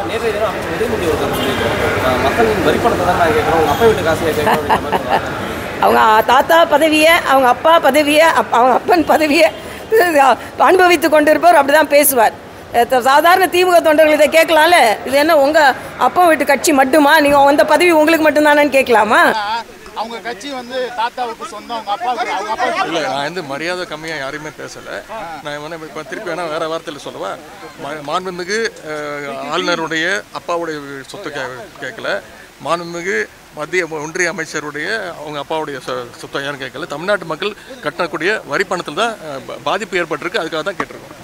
நேற்றைய தினம் அமைச்சர் உதயநிதி ஒரு கருத்து சொல்லியிருக்காரு. அஹ் மக்களின் வரி பணத்தை தான் நான் கேட்குறோம் உங்க அப்பா வீட்டு காசு கேட்குறோம் அப்படின்ற மாதிரி சொன்னாங்க. அவங்க தாத்தா பதவியை அவங்க அப்பா பதவியை அப் அவங்க அப்பன் பதவியை அனுபவித்து கொண்டிருப்பவர் அப்படி தான் பேசுவார் சாதாரண திமுக தொண்டர்கள் இதை கேட்கலாம்ல இது என்ன உங்கள் அப்பா வீட்டு கட்சி மட்டுமா நீங்கள் அந்த பதவி உங்களுக்கு மட்டும்தானேன்னு கேட்கலாமா அவங்க கட்சி வந்து தாத்தாவுக்கு சொந்தம் அவங்க அப்பாவுக்கு அவங்க அப்பா இல்லை நான் வந்து மரியாதை கம்மியாக யாரையுமே பேசலை. நான் வந்து இப்போ திருப்பி வேணால் வேறு வார்த்தையில் சொல்லவா? மா- மாண்புமிகு ஆளுநருடைய அப்பாவுடைய சொத்து கே கேட்கல மாண்புமிகு மத்திய ஒன்றிய அமைச்சருடைய அவங்க அப்பாவுடைய சொ- சொத்தை யாரும் கேட்கல தமிழ்நாட்டு மக்கள் கட்டக்கூடிய வரி பணத்தில் தான் பாதிப்பு ஏற்பட்டிருக்கு. அதுக்காக தான் கேட்டிருக்கோம்.